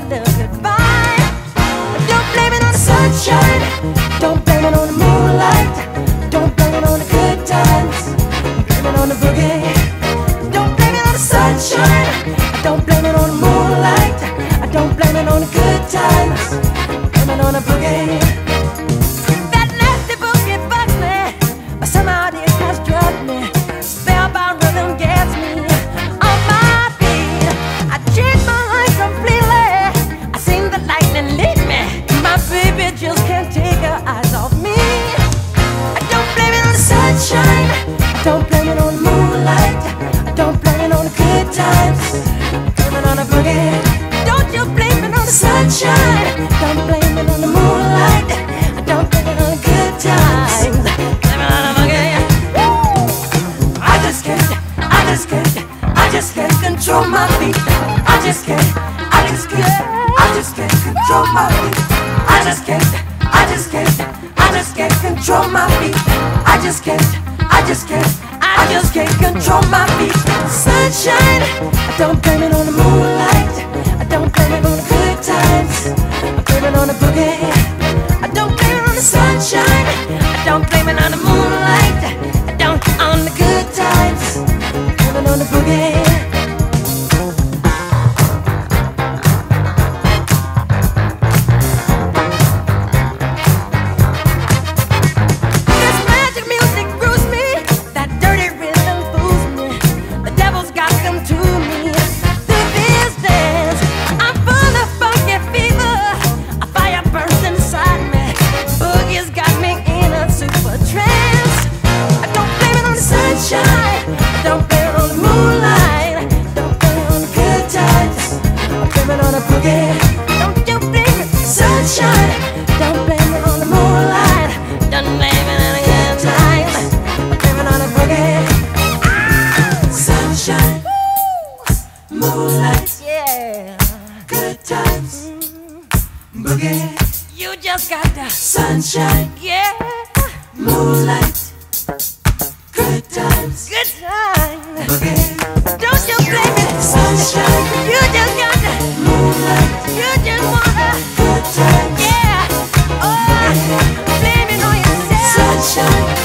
another goodbye. Don't blame it on the sunshine. Don't blame it on the moonlight. Don't blame it on the good times. Blame it on the boogie. Don't blame it on the sunshine. Don't blame it on the moonlight. I don't blame it on the good times. Sunshine. Don't blame it on the moonlight. Don't blame it on the good times. Blame it on the boogie. Don't you blame it on the sunshine. Don't blame it on the moonlight. Don't blame it on the good times. Blame it on the boogie. I just can't. I just can't. I just can't control my feet. I just can't. I just can't. I just can't control my feet. I just can't. I just can't. I can't control my feet. I just can't. I just can't. I just can't control my feet. Sunshine. I don't blame it on the moonlight. I don't blame it on the good times. I blame it on the boogie. I don't blame it on the sunshine. I don't blame it on the moonlight. I don't on the good times. Blame it on the boogie. boogie. You just got the sunshine. Yeah. Moonlight. Good times. Good times. Boogie. Don't you blame it. Sunshine. You just got the moonlight. You just wanna. Good times. Yeah. Oh. Blame it on yourself. Sunshine.